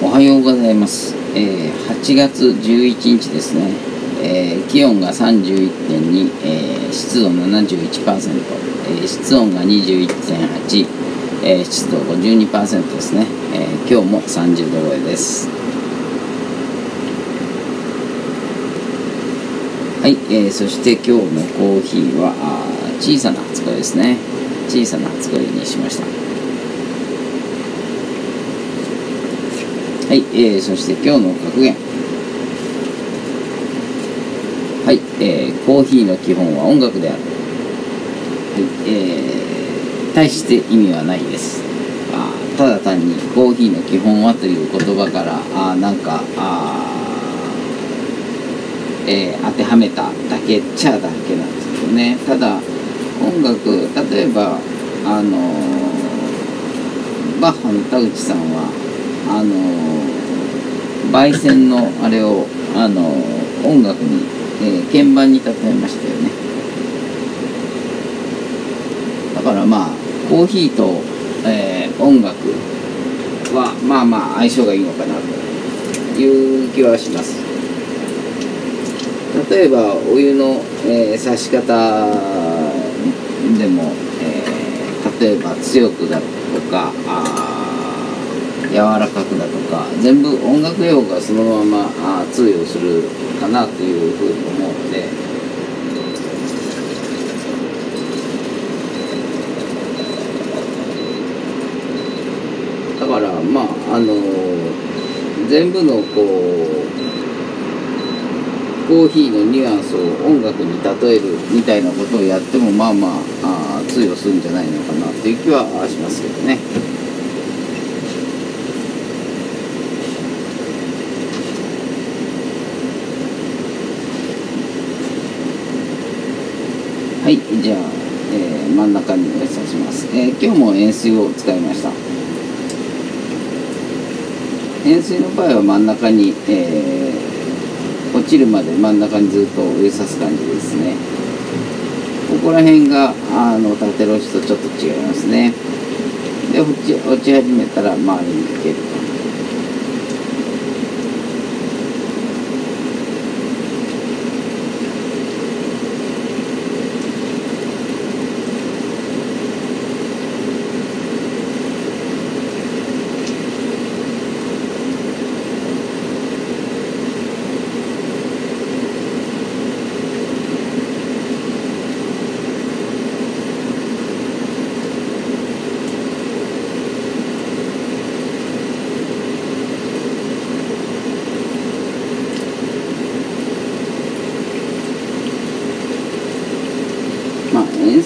おはようございます、えー8月11日ですね、えー気温が31.2、えー湿度71%、え室温が21.8、えー湿度52%ですね、えー今日も30度超えです。はい、えーそして今日のコーヒーはあー小さな初恋ですね。小さな初恋にしました。はい、えー、そして今日の格言。はい、えー、コーヒーの基本は音楽である。はい、えー、大して意味はないです。あただ単にコーヒーの基本はという言葉からあなんかあ、えー当てはめただけっちゃだけなんですけどね。ただ音楽例えばあのーバッハの田口さんはあのー焙煎のあれをあの音楽に、えー鍵盤に例えましたよね。だからまあコーヒーと、えー音楽はまあまあ相性がいいのかなという気はします。例えばお湯の、えー、差し方でも、えー例えば強くだとかあ柔らかくだとか全部音楽用語がそのままあ通用するかなというふうに思うのでだからまああの全部のこうコーヒーのニュアンスを音楽に例えるみたいなことをやってもまあまああ通用するんじゃないのかなという気はしますけどね。はい、じゃあ、えー真ん中におさします、えー今日も塩水を使いました。塩水の場合は真ん中に、えー落ちるまで真ん中にずっとお湯さす感じですね。ここら辺があの縦ロシとちょっと違いますね。で落ち落ち始めたら周りにかけると。まあ塩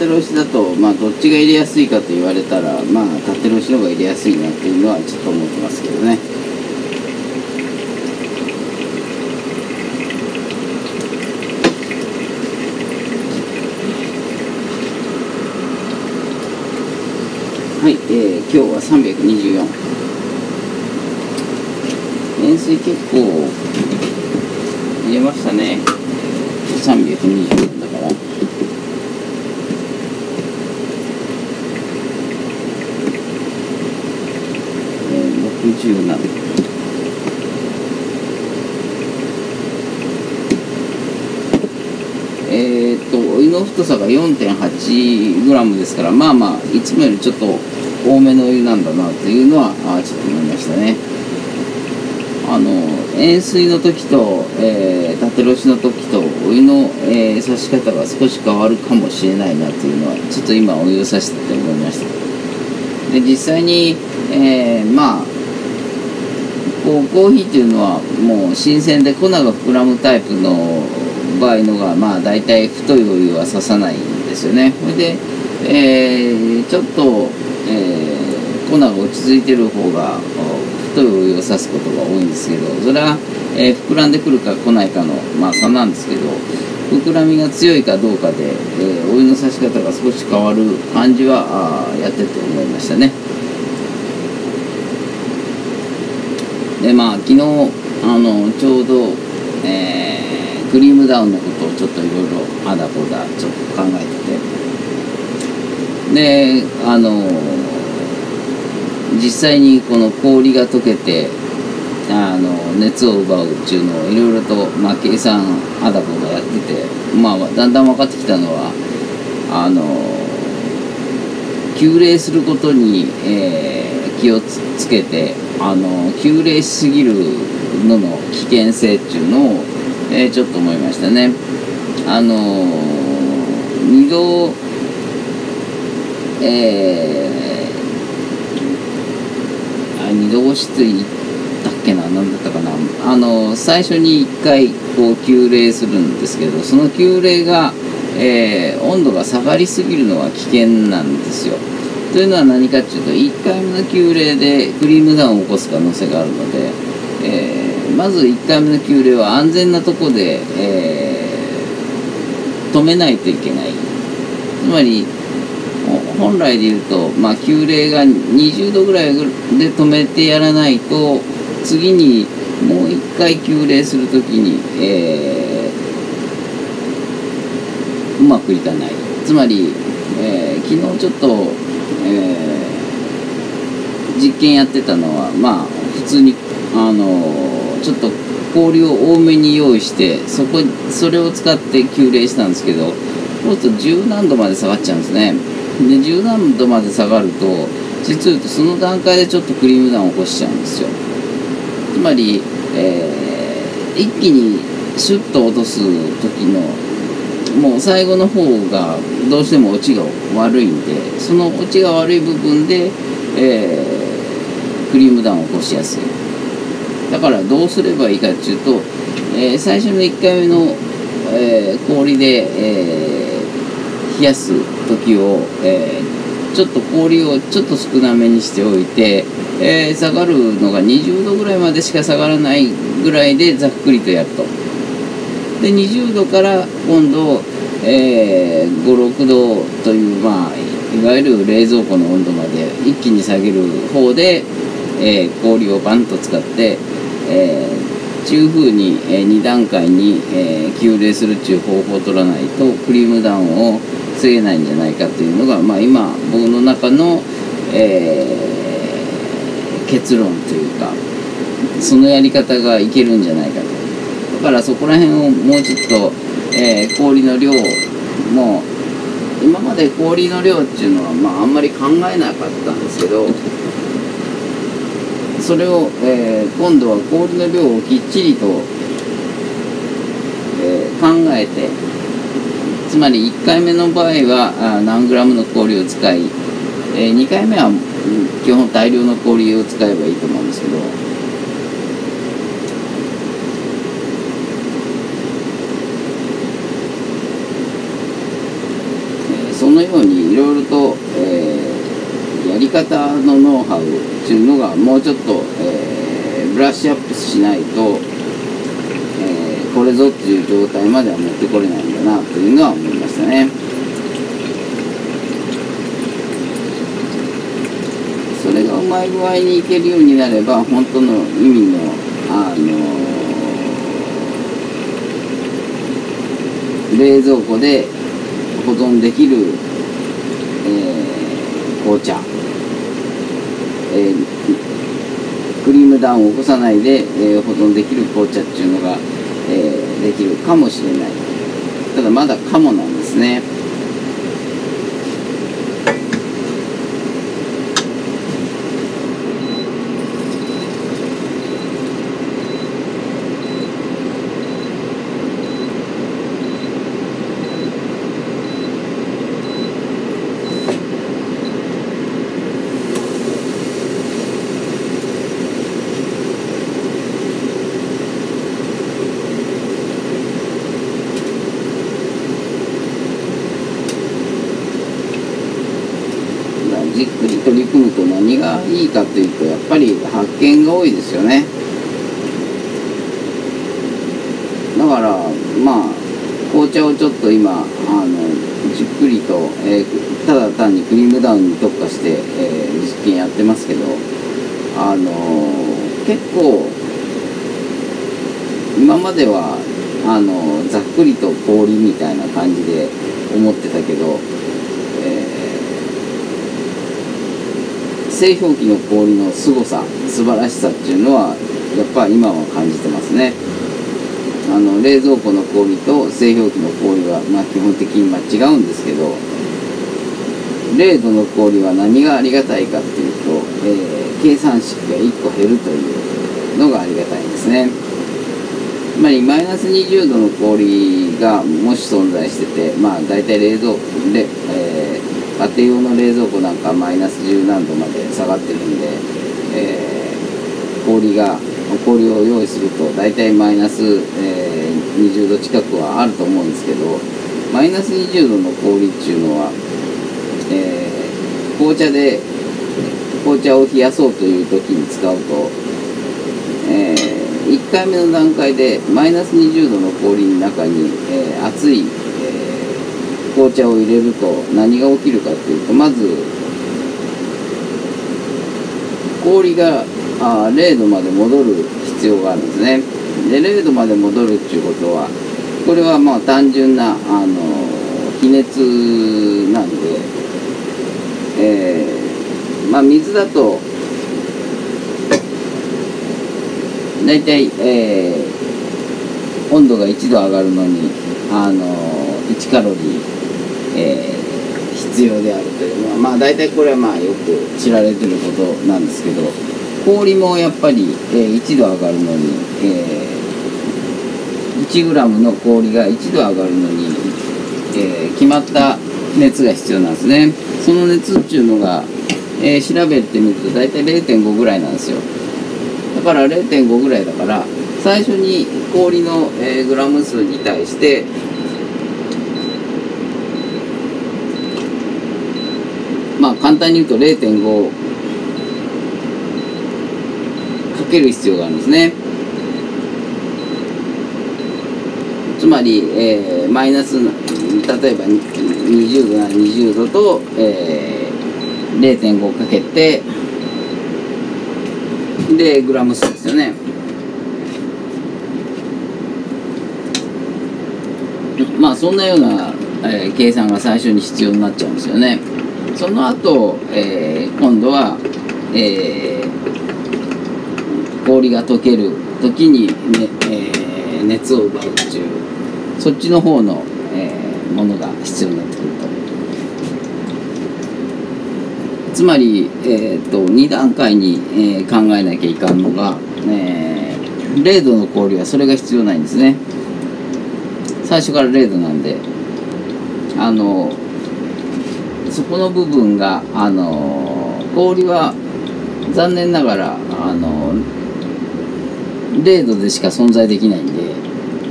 縦ロシだと、まあ、どっちが入れやすいかと言われたら、まあ、縦ロシの方が入れやすいなっていうのはちょっと思ってますけどね。はい、えー、今日は324塩水結構入れましたね。324だから。えー、っとお湯の太さが 4.8g ですからまあまあいつもよりちょっと多めのお湯なんだなというのはあちょっと思いましたね。あの塩水の時と、えー、縦ろしの時とお湯の、えー、刺し方が少し変わるかもしれないなというのはちょっと今お湯を刺してて思いました。で実際に、えー、まあこうコーヒーっていうのはもう新鮮で粉が膨らむタイプの場合のがまあ大体太いお湯は刺さないんですよねそれで、えーちょっと、えー粉が落ち着いてる方が太いお湯を刺すことが多いんですけどそれは、えー膨らんでくるか来ないかの、まあ、差なんですけど膨らみが強いかどうかで、えお湯の刺し方が少し変わる感じはあやってて思いましたね。でまあ昨日あのちょうど、えークリームダウンのことをちょっといろいろあだこだちょっと考えてて。であの実際にこの氷が溶けてあの熱を奪うっていうのをいろいろと、まあ、計算あだこがやってて、まあ、だんだん分かってきたのはあの急冷することに、えー、気をつけてあの急冷しすぎるのの危険性っていうのを、えー、ちょっと思いましたね。あの二度えー、あ二度押しついったっけな何だったかなあの最初に1回こう急冷するんですけどその急冷が、えー、温度が下がりすぎるのは危険なんですよというのは何かっていうと1回目の急冷でクリームダウンを起こす可能性があるので、えー、まず1回目の急冷は安全なとこで、えー、止めないといけない。つまり本来で言うと、まあ、急冷が20度ぐらいで止めてやらないと次にもう1回急冷するときに、えー、うまくいかない。つまり、えー、昨日ちょっと、えー、実験やってたのはまあ普通にあのちょっと氷を多めに用意してそこそれを使って急冷したんですけどそうすると10何度まで下がっちゃうんですね。で10何度まで下がると実を言うとその段階でちょっとクリームダウンを起こしちゃうんですよ。つまり、えー、一気にシュッと落とす時のもう最後の方がどうしても落ちが悪いんでその落ちが悪い部分で、えー、クリームダウンを起こしやすい。だからどうすればいいかっていうと、えー、最初の1回目の、えー、氷で、え冷やす時を、えちょっと氷をちょっと少なめにしておいてえ、下がるのが20度ぐらいまでしか下がらないぐらいでざっくりとやると。で20度から今度、えー、56度というまあいわゆる冷蔵庫の温度まで一気に下げる方で、えー、氷をバンと使って、えー、ちゅう風に、えー、2段階に、えー、急冷するっていう方法を取らないとクリームダウンを防げないんじゃないかというのが、まあ、今僕の中の、えー結論というかそのやり方がいけるんじゃないかと。からそこら辺をもうちょっと、えー、氷の量も今まで氷の量っていうのは、まあ、あんまり考えなかったんですけどそれを、えー、今度は氷の量をきっちりと、えー、考えてつまり1回目の場合はあ何グラムの氷を使い、えー、2回目は基本大量の氷を使えばいいと思うんですけどそのようにいろいろと、えー、やり方のノウハウっていうのがもうちょっと、えー、ブラッシュアップしないと、えー、これぞっていう状態までは持ってこれないんだなというのは思いましたね。それがうまい具合にいけるようになれば本当の意味のあの冷蔵庫で保存できる、えー、紅茶、えー、クリームダウンを起こさないで、えー、保存できる紅茶っていうのが、え、できるかもしれない。ただまだかもなんですね。取り組むと何がいいかというとやっぱり発見が多いですよね。だからまあ紅茶をちょっと今あのじっくりと、えー、ただ単にクリームダウンに特化して、えー、実験やってますけどあのー、結構今まではあのざっくりと氷みたいな感じで思ってたけど製氷機の氷の凄さ素晴らしさっていうのはやっぱ今は感じてますね。あの冷蔵庫の氷と製氷機の氷は、まあ、基本的にま違うんですけど0度の氷は何がありがたいかっていうと、えー、計算式が1個減るというのがありがたいんですね。つまりマイナス20度の氷がもし存在しててまあ大体冷蔵庫で、えー、家庭用の冷蔵庫なんかマイナス10何度まで下がってるんで、えー、氷が氷を用意すると大体マイナス、えー、20度近くはあると思うんですけどマイナス20度の氷っていうのは、えー、紅茶で紅茶を冷やそうという時に使うと、えー、1回目の段階でマイナス20度の氷の中に、えー、熱い、紅茶を入れると何が起きるかっていうとまず氷があ0度まで戻る必要があるんですね。で0度まで戻るっていうことはこれはまあ単純なあの比熱なんで、えー、まあ水だと大体、えー、温度が1度上がるのにあの1カロリー、えー、必要であるというのはまあ大体これはまあよく知られてることなんですけど氷もやっぱり、えー、1度上がるのに、えー、1g の氷が1度上がるのに、えー、決まった熱が必要なんですね。その熱っていうのが、えー、調べてみると大体0.5ぐらいなんですよ。だから0.5ぐらいだから最初に氷の、えー、グラム数に対してまあ簡単に言うと0.5ける必要があるんですね。つまり、えー、マイナス例えば20度なら20度と、えー、0.5かけてでグラム数ですよね。まあそんなような、えー、計算が最初に必要になっちゃうんですよね。その後、えー、今度は、えー、氷が溶ける時に、ねえー、熱を奪うっていうそっちの方の、えー、ものが必要になってくると。つまり、えーと、2段階に、えー、考えなきゃいかんのが、えー、0度の氷はそれが必要ないんですね。最初から0度なんであのそこの部分があの氷は残念ながらあの0度でしか存在できないん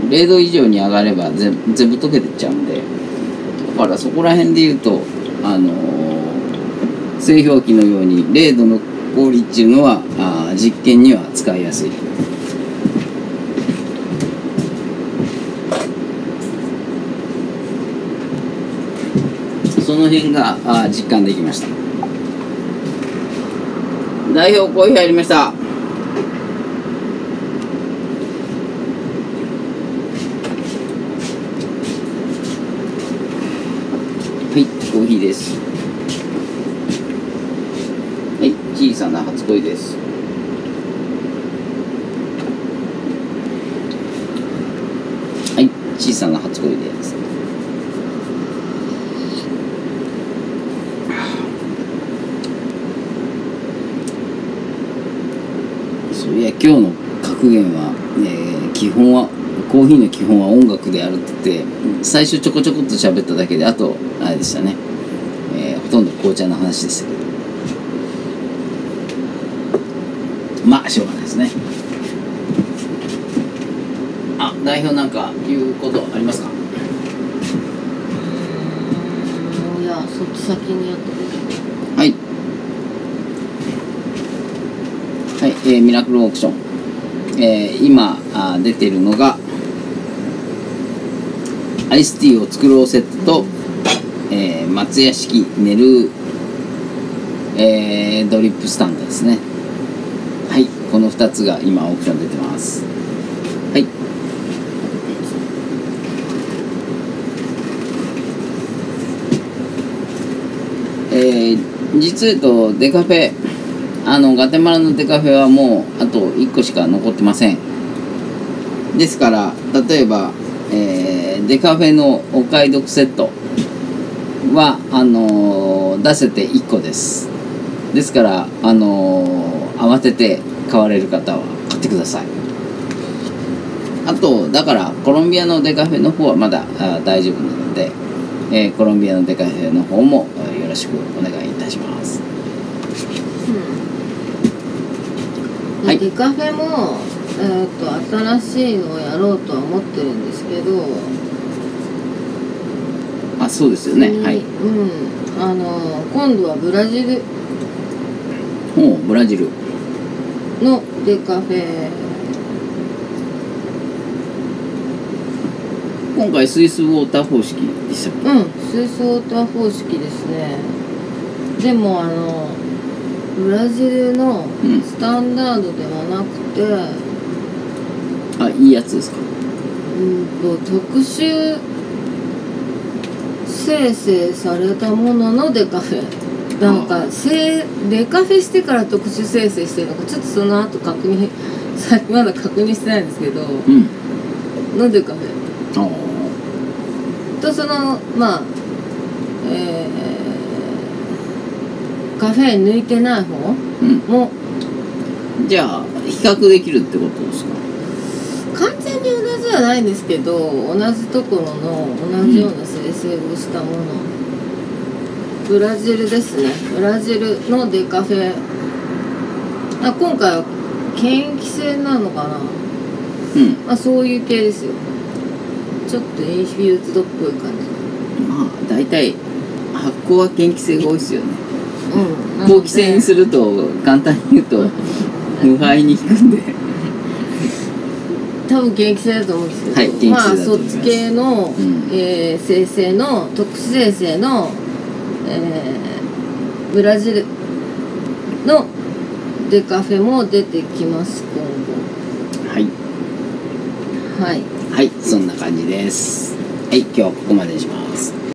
で0度以上に上がれば全部溶けてっちゃうんでだからそこら辺で言うとあの、製氷機のように0度の氷っていうのはあ実験には使いやすい。その辺があ実感できました。代表コーヒー入りました。はいコーヒーです。はい小さな初恋ですはい小さな初恋ですそういや今日の格言は、えー、基本はコーヒーの基本は音楽であるって最初ちょこちょこっと喋っただけであとあれでしたね。ほとんど紅茶の話でしたけど。まあしょうがないですね。あ代表なんか言うことありますか？いやそっち先にやってくれはい。はい、えー、ミラクルオークション、えー、今あ出てるのがアイスティーを作ろうセットとえー、松屋式寝る、えー、ドリップスタンドですね。はいこの2つが今オークション出てます。はい。えー、実言うとデカフェあのガテマラのデカフェはもうあと1個しか残ってません。ですから例えば、えーデカフェのお買い得セットはあのー出せて1個です。ですからあのー慌てて買われる方は買ってください。あとだからコロンビアのデカフェの方はまだあ大丈夫なので、えーコロンビアのデカフェの方もえーよろしくお願いいたします。うん。はい。デカフェも、えー、と新しいのをやろうとは思ってるんですけどあそうですよね。次はい。うん。あの今度はブラジル。もうブラジル。のデカフェ。今回スイスウォーター方式でしたっけ？うん。スイスウォーター方式ですね。でもあのブラジルのうんスタンダードではなくて、あいいやつですか？うんと特殊生成されたもののデカフェなんかせデカフェしてから特殊生成してるのかちょっとその後確認さまだ確認してないんですけどうん。のデカフェ？あとそのまあえー、カフェ抜いてない方ーうん。もじゃあ比較できるってことですか？ないんですけど同じところの同じような生成をしたもの、ブラジルですね。ブラジルのデカフェ。あ今回は嫌気性なのかな？うん。まあそういう系ですよ。ちょっとインフューズドっぽい感じ。まあ大体発酵は嫌気性が多いですよね。うん。好気性にすると簡単に言うと 無敗に引くんで多分元気性だと思うんですけど、はい元気性まあそっち系の、うん。えー生成の特殊生成の、えーブラジルのデカフェも出てきます今はい。後はい。はいそんな感じです。はい今日はここまでにします